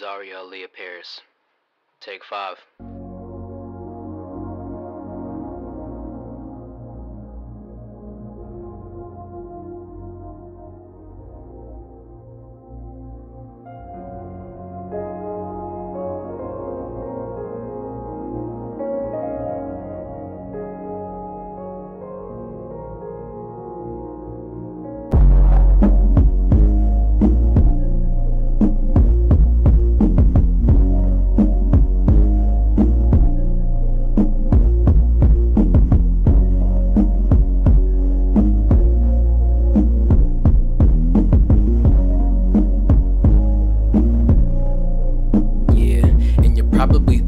Zarriya Aaliyah Paris. Take five. Probably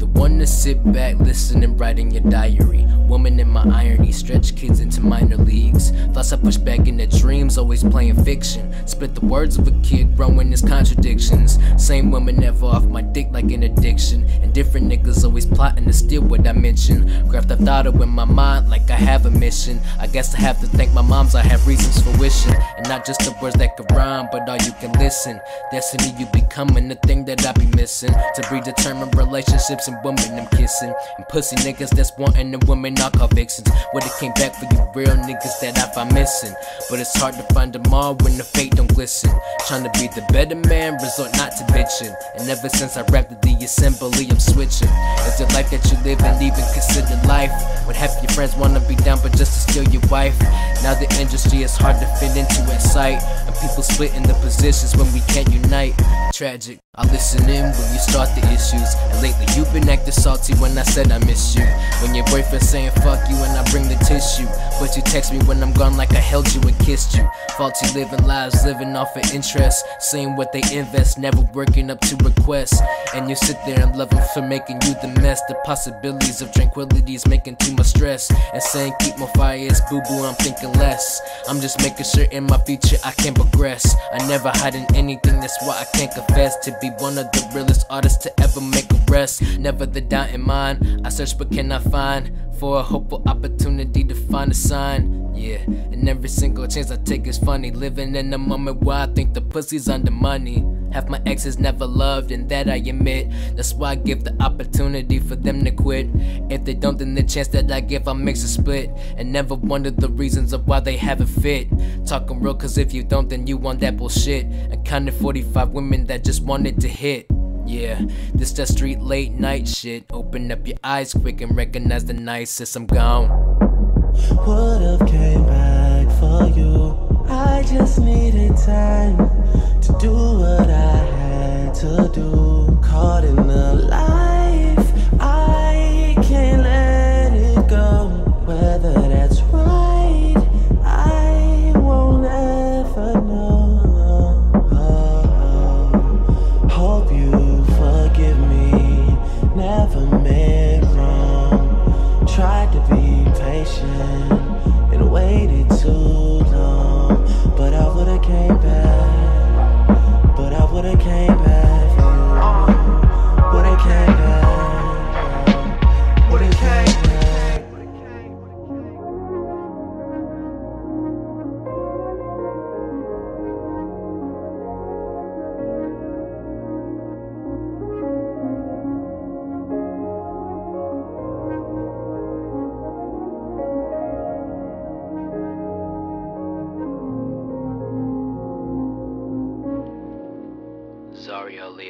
the to sit back, listen, and write in your diary. Woman in my irony, stretch kids into minor leagues. Thoughts I push back into dreams, always playing fiction. Spit the words of a kid, growing his contradictions. Same woman never off my dick like an addiction. And different niggas always plotting to steal what I mention. Craft a thought of in my mind like I have a mission. I guess I have to thank my moms, I have reasons for wishing. And not just the words that could rhyme, but all you can listen. Destiny, you becoming the thing that I be missing. To predetermine relationships and women Kissing. And pussy niggas that's wanting the women call vixens. When it came back for you real niggas that I find missing. But it's hard to find them all when the fate don't glisten. Trying to be the better man, resort not to bitching. And ever since I rapped the assembly, I'm switching. Is the life that you live and even consider life? When half your friends wanna be down, but just to steal your wife. Now the industry is hard to fit into at sight. And people splitting the positions when we can't unite. Tragic. I listen in when you start the issues. And lately you've been acting salty when I said I miss you. When your boyfriend saying fuck you and I bring the tissue. But you text me when I'm gone like I held you and kissed you. Faulty living lives, living off of interest. Saying what they invest, never working up to requests. And you sit there and love them for making you the mess. The possibilities of tranquility is making too much stress. And saying keep my fires, boo boo, I'm thinking less. I'm just making sure in my future I can progress. I never hiding anything, that's why I can't confess to be one of the realest artists to ever make a rest. Never the doubt in mind. I search but cannot find for a hopeful opportunity to find a sign. Yeah, and every single chance I take is funny. Living in a moment where I think the pussy's under money. Half my exes never loved, and that I admit. That's why I give the opportunity for them to quit. If they don't, then the chance that I give, I'll mix a split. And never wonder the reasons of why they haven't fit. Talking real, cause if you don't, then you want that bullshit. And counted 45 women that just wanted to hit. Yeah, this that street late night shit. Open up your eyes quick and recognize the nicest. I'm gone. Would've came back for you. I just needed time to do what I had to do. Caught in the life,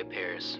Paris.